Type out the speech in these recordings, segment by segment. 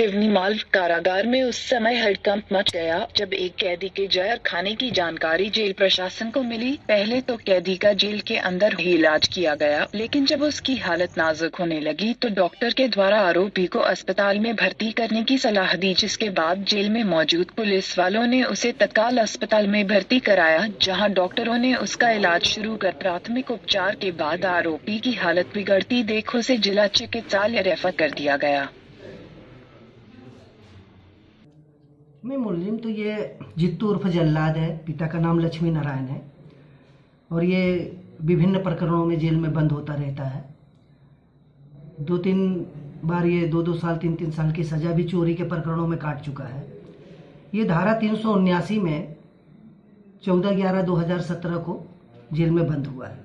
माल्व कारागार में उस समय हड़कंप मच गया, जब एक कैदी के जहर खाने की जानकारी जेल प्रशासन को मिली। पहले तो कैदी का जेल के अंदर ही इलाज किया गया, लेकिन जब उसकी हालत नाजुक होने लगी तो डॉक्टर के द्वारा आरोपी को अस्पताल में भर्ती करने की सलाह दी, जिसके बाद जेल में मौजूद पुलिस वालों ने उसे तत्काल अस्पताल में भर्ती कराया, जहाँ डॉक्टरों ने उसका इलाज शुरू कर प्राथमिक उपचार के बाद आरोपी की हालत बिगड़ती देख उसे जिला चिकित्सालय रेफर कर दिया गया। मैं मुलजिम तो ये जित्तू उर्फ़ जल्लाद है, पिता का नाम लक्ष्मी नारायण है। और ये विभिन्न प्रकरणों में जेल में बंद होता रहता है। दो तीन बार ये, दो दो साल, तीन तीन साल की सजा भी चोरी के प्रकरणों में काट चुका है। ये धारा तीन सौ उन्यासी में चौदह ग्यारह दो हज़ार सत्रह को जेल में बंद हुआ है।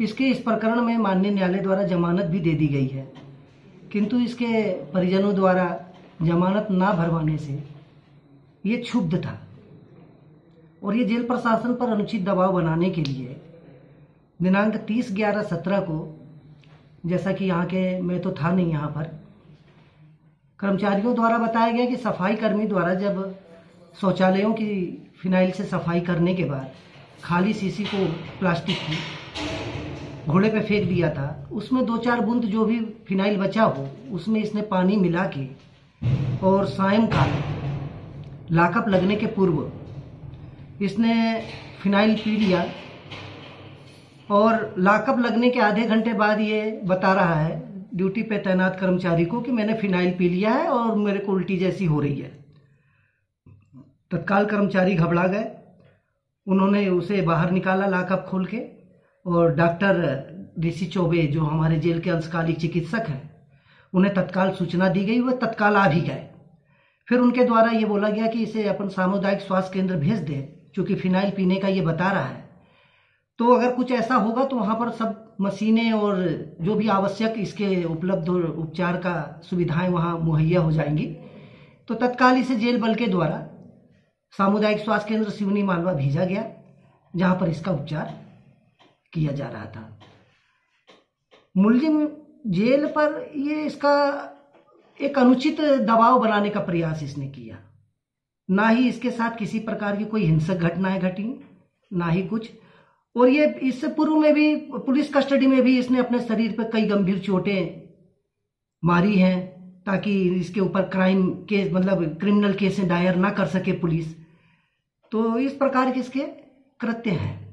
इसके इस प्रकरण में माननीय न्यायालय द्वारा जमानत भी दे दी गई है। किंतु इसके परिजनों द्वारा जमानत ना भरवाने से ये क्षुब्ध था। और ये जेल प्रशासन पर अनुचित दबाव बनाने के लिए दिनांक तीस ग्यारह सत्रह को, जैसा कि यहाँ के मैं तो था नहीं यहाँ पर, कर्मचारियों द्वारा बताया गया कि सफ़ाई कर्मी द्वारा जब शौचालयों की फिनाइल से सफ़ाई करने के बाद खाली शीशी को प्लास्टिक की घोड़े पे फेंक दिया था, उसमें दो चार बूंद जो भी फिनाइल बचा हो, उसमें इसने पानी मिला के और सायंकाल लाकअप लगने के पूर्व, इसने फिनाइल पी लिया और लाकअप लगने के आधे घंटे बाद ये बता रहा है, ड्यूटी पे तैनात कर्मचारी को कि मैंने फिनाइल पी लिया है और मेरे को उल्टी जैसी हो रही है। तत्काल कर्मचारी घबरा गए। उन्होंने उसे बाहर निकाला लाकअप खोल के और डॉक्टर ऋषि चौबे, जो हमारे जेल के अंशकालिक चिकित्सक हैं उन्हें तत्काल सूचना दी गई, वह तत्काल आ भी गए। फिर उनके द्वारा ये बोला गया कि इसे अपन सामुदायिक स्वास्थ्य केंद्र भेज दे, क्योंकि फिनाइल पीने का ये बता रहा है। तो अगर कुछ ऐसा होगा तो वहाँ पर सब मशीनें और जो भी आवश्यक इसके उपलब्ध उपचार का सुविधाएँ वहाँ मुहैया हो जाएँगी। तो तत्काल इसे जेल बल के द्वारा सामुदायिक स्वास्थ्य केंद्र सिवनी मालवा भेजा गया, जहाँ पर इसका उपचार किया जा रहा था। मुलजिम जेल पर ये इसका एक अनुचित दबाव बनाने का प्रयास इसने किया। ना ही इसके साथ किसी प्रकार की कोई हिंसक घटनाएँ घटी, ना ही कुछ। और ये इससे पूर्व में भी, पुलिस कस्टडी में भी इसने अपने शरीर पर कई गंभीर चोटें मारी हैं ताकि इसके ऊपर क्राइम केस मतलब क्रिमिनल केसें दायर ना कर सके पुलिस। तो इस प्रकार के इसके कृत्य हैं।